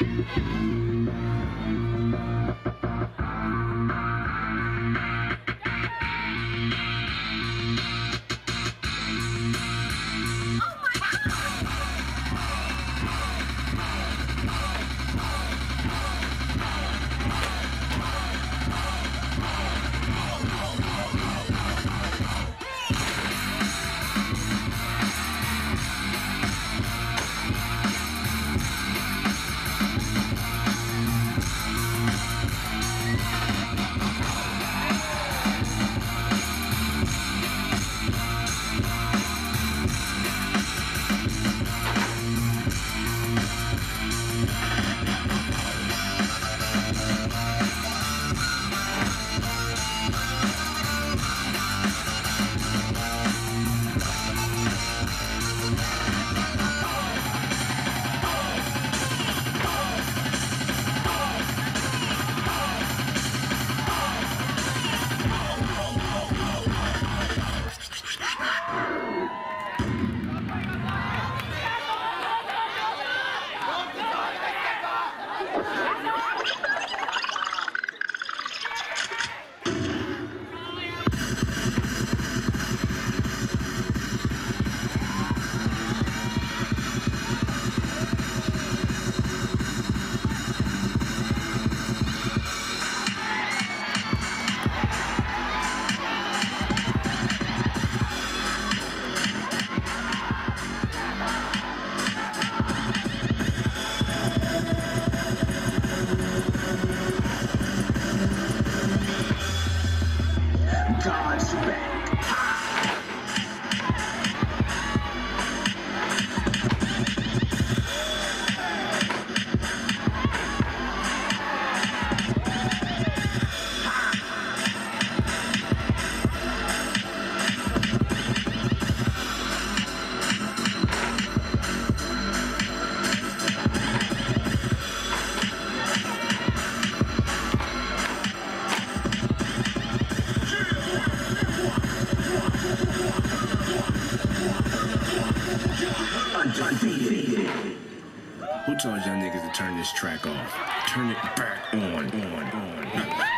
Thank you. God's Who told y'all niggas to turn this track off? Turn it back on, on, on.